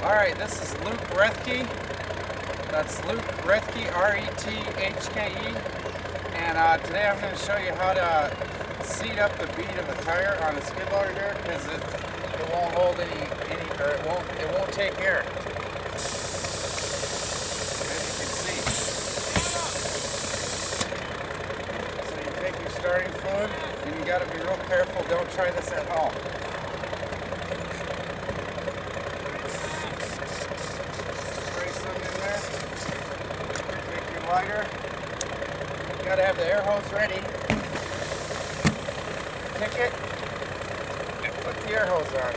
Alright, this is Luke Rethke. That's Luke Rethke, R-E-T-H-K-E. And uh, today I'm going to show you how to seat up the bead of a tire on a skid loader here because it, it won't hold any, any, or it won't, it won't take air. So you take your starting fluid and you got to be real careful. Don't try this at home. Your. You gotta have the air hose ready. Kick it. Put the air hose on.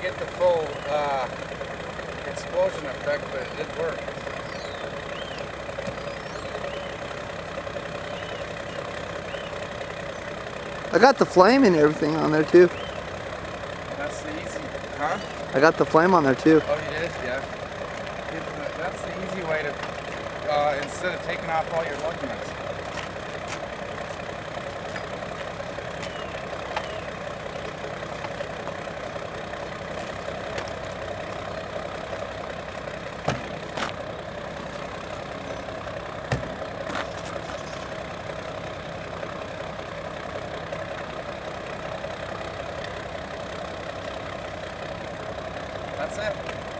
Get the full uh, explosion effect, but it did work. I got the flame and everything on there too. That's the easy, huh? I got the flame on there too. Oh, you did? Yeah. That's the easy way to, uh, instead of taking off all your lug nuts. That's it.